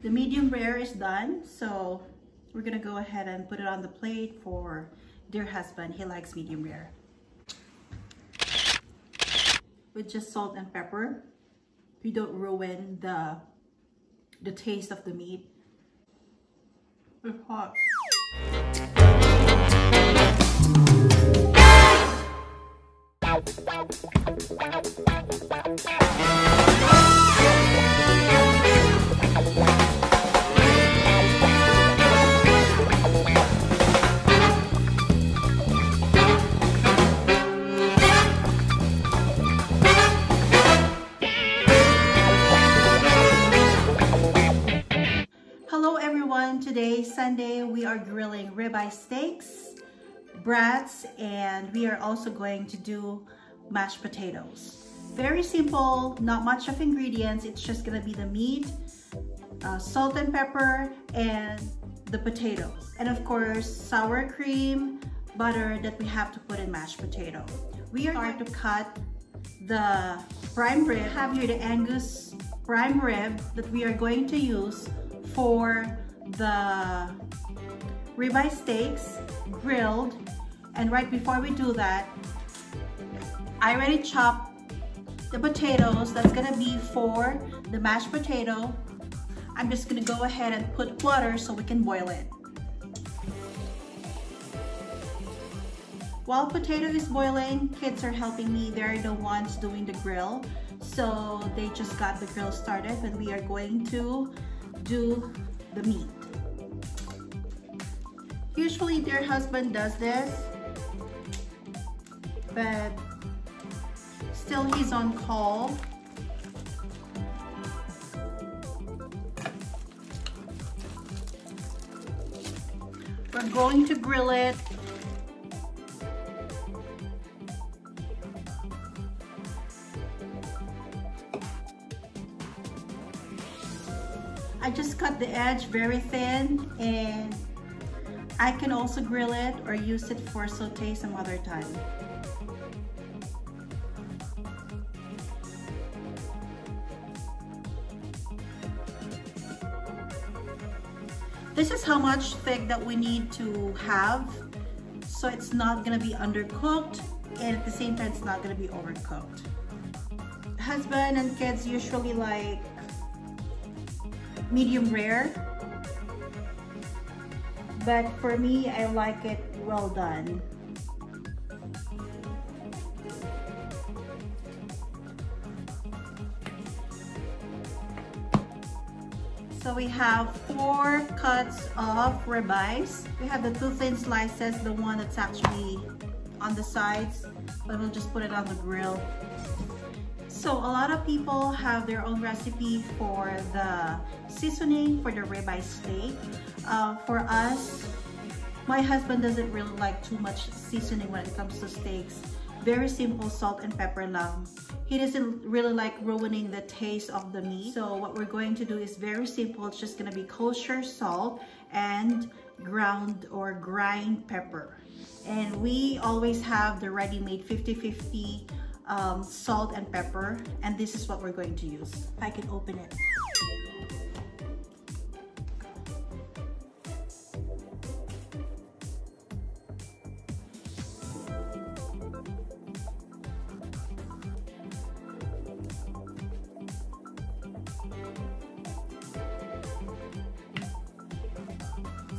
The medium rare is done, so we're gonna go ahead and put it on the plate for dear husband. He likes medium rare. With just salt and pepper. We don't ruin the, the taste of the meat. It's hot. Sunday we are grilling ribeye steaks, brats, and we are also going to do mashed potatoes. Very simple, not much of ingredients, it's just gonna be the meat, uh, salt and pepper, and the potatoes. And of course, sour cream, butter that we have to put in mashed potato. We are going to cut the prime rib. I have here the Angus prime rib that we are going to use for the ribeye steaks grilled. And right before we do that I already chopped the potatoes. That's gonna be for the mashed potato. I'm just gonna go ahead and put water so we can boil it. While potato is boiling kids are helping me. They're the ones doing the grill. So they just got the grill started and we are going to do the meat. Usually their husband does this, but still he's on call. We're going to grill it I just cut the edge very thin and I can also grill it or use it for saute some other time. This is how much thick that we need to have so it's not gonna be undercooked and at the same time it's not gonna be overcooked. Husband and kids usually like medium rare. But for me, I like it well done. So we have four cuts of ribeyes. We have the two thin slices, the one that's actually on the sides, but we'll just put it on the grill. So a lot of people have their own recipe for the seasoning for the ribeye steak. Uh, for us, my husband doesn't really like too much seasoning when it comes to steaks. Very simple salt and pepper lang. He doesn't really like ruining the taste of the meat. So what we're going to do is very simple. It's just gonna be kosher salt and ground or grind pepper. And we always have the ready-made 50-50 um, salt and pepper and this is what we're going to use. I can open it.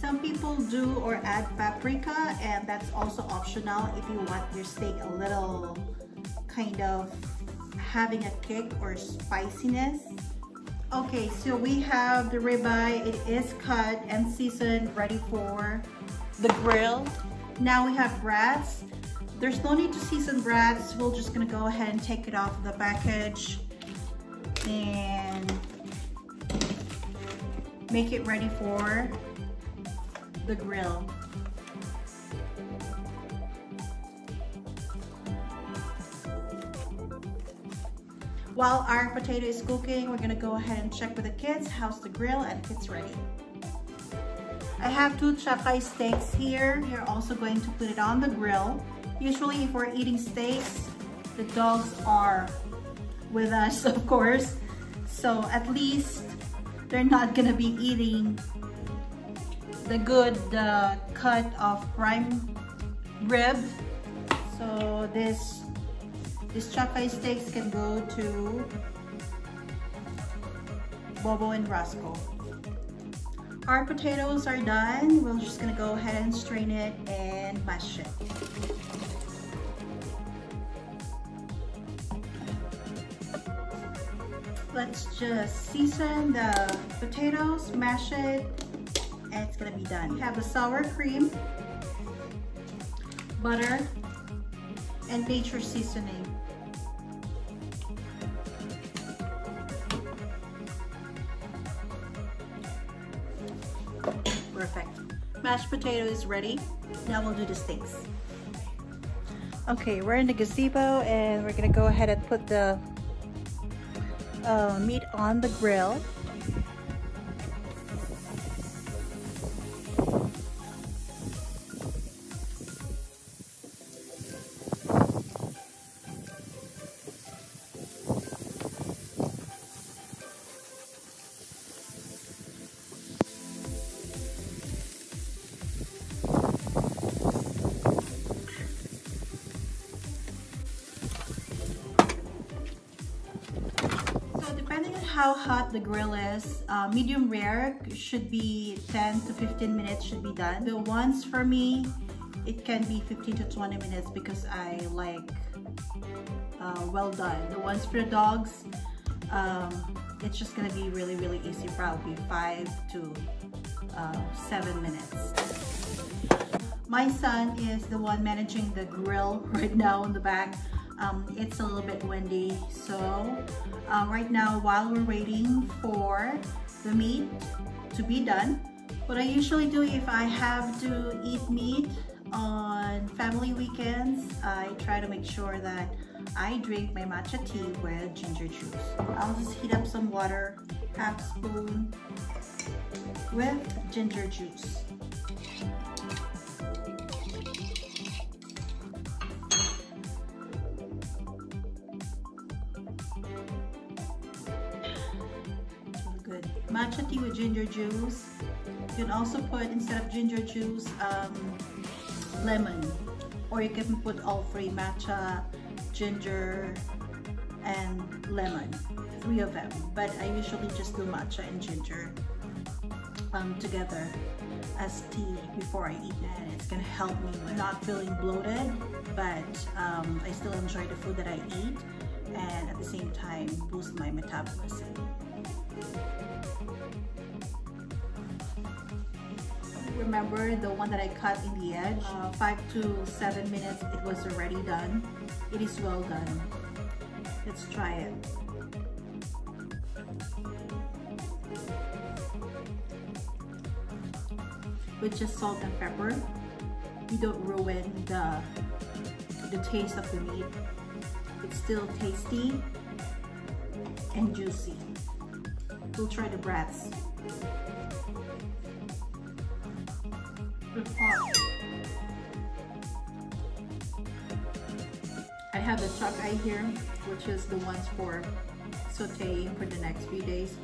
Some people do or add paprika and that's also optional if you want your steak a little kind of having a kick or spiciness. Okay, so we have the ribeye. It is cut and seasoned, ready for the grill. Now we have brats. There's no need to season brats. We're just gonna go ahead and take it off the package and make it ready for the grill. While our potato is cooking, we're gonna go ahead and check with the kids. How's the grill? And if it's ready. I have two chuck eye steaks here. We're also going to put it on the grill. Usually if we're eating steaks, the dogs are with us, of course. So at least they're not gonna be eating the good uh, cut of prime rib. So this this chuck-eye steaks can go to Bobo and Roscoe. Our potatoes are done. We're just gonna go ahead and strain it and mash it. Let's just season the potatoes, mash it, and it's gonna be done. We have the sour cream, butter, and nature seasoning. Mashed potato is ready. Now we'll do the steaks. Okay, we're in the gazebo and we're gonna go ahead and put the uh, meat on the grill. How hot the grill is. Uh, medium rare should be 10 to 15 minutes should be done. The ones for me, it can be 15 to 20 minutes because I like uh, well done. The ones for the dogs, um, it's just gonna be really, really easy, probably five to uh, seven minutes. My son is the one managing the grill right now in the back. Um, it's a little bit windy, so uh, right now while we're waiting for the meat to be done, what I usually do if I have to eat meat on family weekends, I try to make sure that I drink my matcha tea with ginger juice. I'll just heat up some water, half spoon with ginger juice. Ginger juice. You can also put, instead of ginger juice, um, lemon. Or you can put all three, matcha, ginger, and lemon. Three of them. But I usually just do matcha and ginger um, together as tea before I eat and it's gonna help me with not feeling bloated but um, I still enjoy the food that I eat and at the same time boost my metabolism. Remember the one that I cut in the edge. Uh, five to seven minutes, it was already done. It is well done. Let's try it. With just salt and pepper, you don't ruin the, the taste of the meat. It's still tasty and juicy. We'll try the brats. Have the chuck eye here, which is the ones for sauteing for the next few days.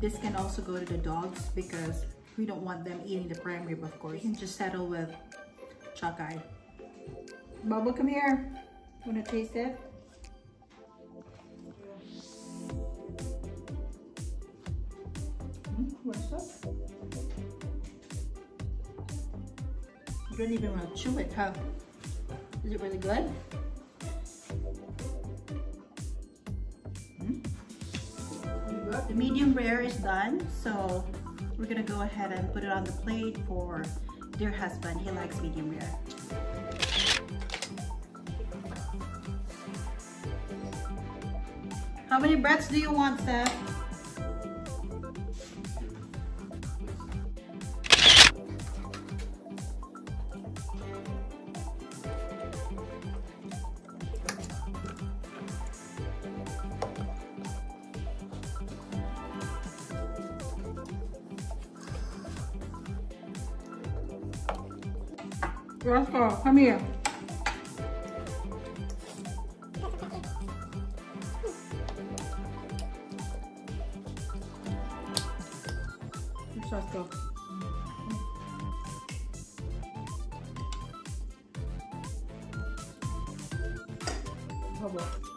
This can also go to the dogs because we don't want them eating the prime rib, of course. You can just settle with chuck eye. Bubba, come here. Wanna taste it? Mm, what's up? You don't even want to chew it, huh? Is it really good? The medium rare is done, so we're gonna go ahead and put it on the plate for dear husband. He likes medium rare. How many brats do you want, Seth? Roscoe, come here. faster. Baba.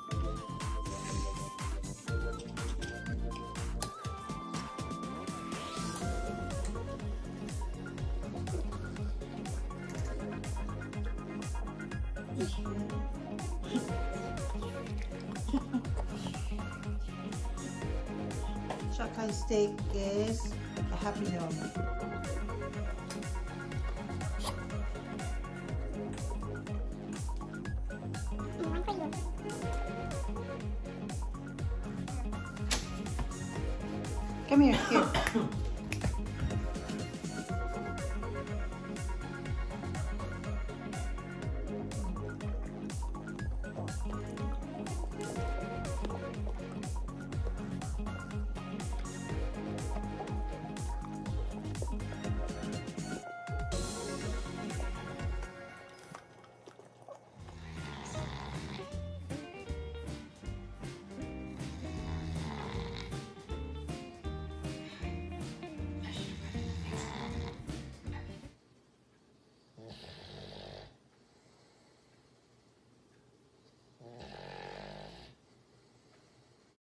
Chuck eye steak is a happy meal. Come here, here.